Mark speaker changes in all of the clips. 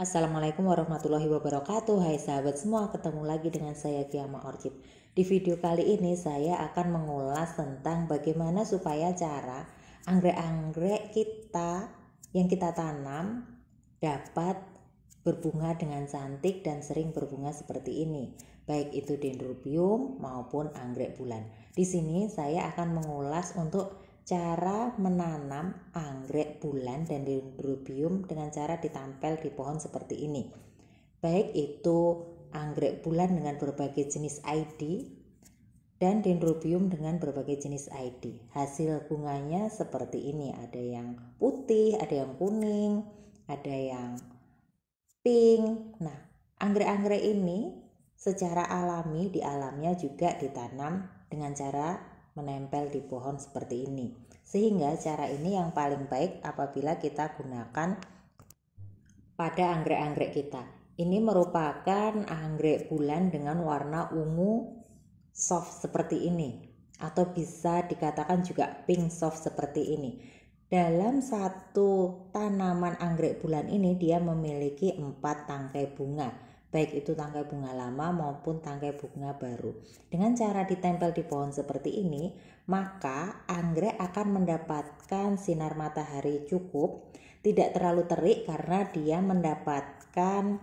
Speaker 1: Assalamualaikum warahmatullahi wabarakatuh. Hai sahabat semua ketemu lagi dengan saya Kiama Orchid. Di video kali ini saya akan mengulas tentang bagaimana supaya cara anggrek-anggrek kita yang kita tanam dapat berbunga dengan cantik dan sering berbunga seperti ini. Baik itu dendrobium maupun anggrek bulan. Di sini saya akan mengulas untuk cara menanam anggrek bulan dan dendrobium dengan cara ditampel di pohon seperti ini. Baik itu anggrek bulan dengan berbagai jenis ID dan dendrobium dengan berbagai jenis ID. Hasil bunganya seperti ini, ada yang putih, ada yang kuning, ada yang pink. Nah, anggrek-anggrek ini secara alami di alamnya juga ditanam dengan cara menempel di pohon seperti ini. Sehingga cara ini yang paling baik apabila kita gunakan pada anggrek-anggrek kita. Ini merupakan anggrek bulan dengan warna ungu soft seperti ini atau bisa dikatakan juga pink soft seperti ini. Dalam satu tanaman anggrek bulan ini dia memiliki empat tangkai bunga baik itu tangkai bunga lama maupun tangkai bunga baru. Dengan cara ditempel di pohon seperti ini, maka anggrek akan mendapatkan sinar matahari cukup, tidak terlalu terik karena dia mendapatkan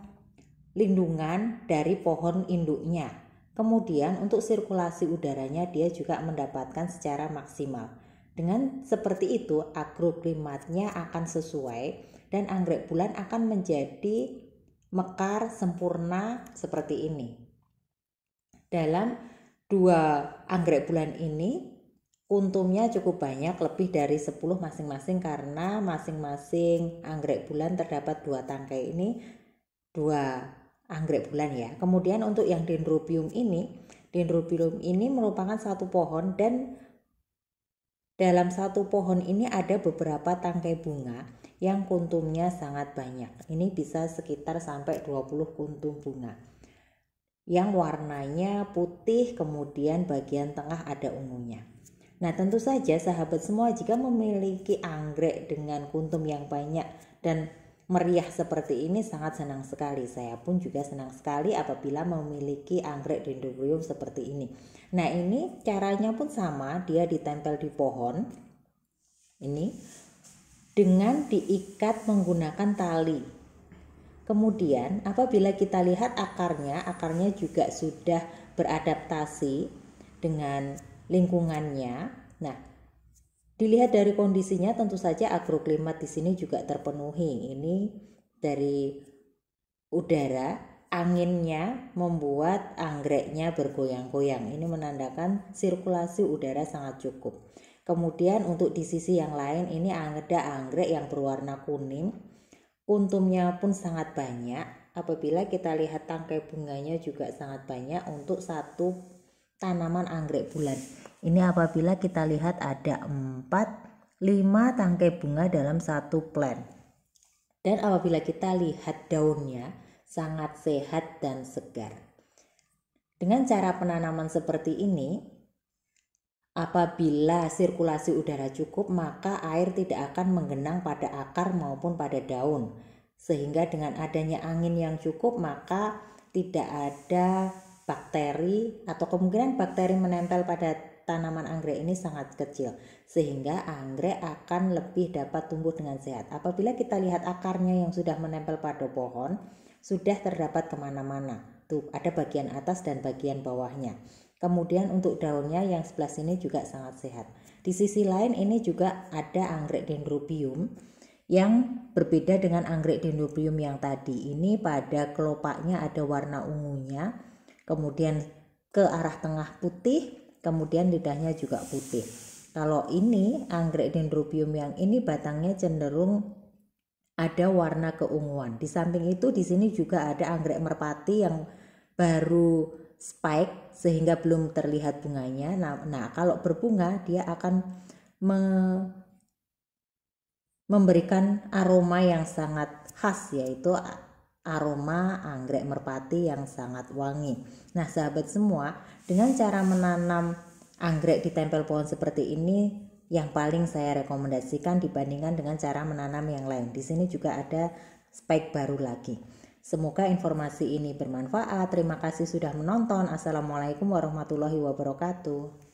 Speaker 1: lindungan dari pohon induknya. Kemudian untuk sirkulasi udaranya dia juga mendapatkan secara maksimal. Dengan seperti itu agroklimatnya akan sesuai dan anggrek bulan akan menjadi mekar sempurna seperti ini. Dalam dua anggrek bulan ini untumnya cukup banyak lebih dari 10 masing-masing karena masing-masing anggrek bulan terdapat dua tangkai ini dua anggrek bulan ya. Kemudian untuk yang dendrobium ini, dendrobium ini merupakan satu pohon dan dalam satu pohon ini ada beberapa tangkai bunga yang kuntumnya sangat banyak. Ini bisa sekitar sampai 20 kuntum bunga. Yang warnanya putih kemudian bagian tengah ada ungunya. Nah tentu saja sahabat semua jika memiliki anggrek dengan kuntum yang banyak dan meriah seperti ini sangat senang sekali. Saya pun juga senang sekali apabila memiliki anggrek dendrobium seperti ini. Nah, ini caranya pun sama, dia ditempel di pohon. Ini dengan diikat menggunakan tali. Kemudian, apabila kita lihat akarnya, akarnya juga sudah beradaptasi dengan lingkungannya. Nah, Dilihat dari kondisinya tentu saja agroklimat di sini juga terpenuhi. Ini dari udara, anginnya membuat anggreknya bergoyang-goyang. Ini menandakan sirkulasi udara sangat cukup. Kemudian untuk di sisi yang lain ini ada anggrek yang berwarna kuning. Untumnya pun sangat banyak. Apabila kita lihat tangkai bunganya juga sangat banyak untuk satu tanaman anggrek bulan. Ini apabila kita lihat ada 4, 5 tangkai bunga dalam satu plant. Dan apabila kita lihat daunnya sangat sehat dan segar. Dengan cara penanaman seperti ini, apabila sirkulasi udara cukup, maka air tidak akan menggenang pada akar maupun pada daun. Sehingga dengan adanya angin yang cukup, maka tidak ada bakteri atau kemungkinan bakteri menempel pada tanaman anggrek ini sangat kecil sehingga anggrek akan lebih dapat tumbuh dengan sehat. Apabila kita lihat akarnya yang sudah menempel pada pohon sudah terdapat ke mana-mana. Tuh ada bagian atas dan bagian bawahnya. Kemudian untuk daunnya yang sebelah sini juga sangat sehat. Di sisi lain ini juga ada anggrek dendrobium yang berbeda dengan anggrek dendrobium yang tadi. Ini pada kelopaknya ada warna ungunya, kemudian ke arah tengah putih, kemudian lidahnya juga putih. Kalau ini anggrek dendrobium yang ini batangnya cenderung ada warna keunguan. Di samping itu di sini juga ada anggrek merpati yang baru spike sehingga belum terlihat bunganya. Nah, nah kalau berbunga dia akan me memberikan aroma yang sangat khas yaitu aroma anggrek merpati yang sangat wangi. Nah, sahabat semua, dengan cara menanam anggrek di tempel pohon seperti ini yang paling saya rekomendasikan dibandingkan dengan cara menanam yang lain. Di sini juga ada spek baru lagi. Semoga informasi ini bermanfaat. Terima kasih sudah menonton. Assalamualaikum warahmatullahi wabarakatuh.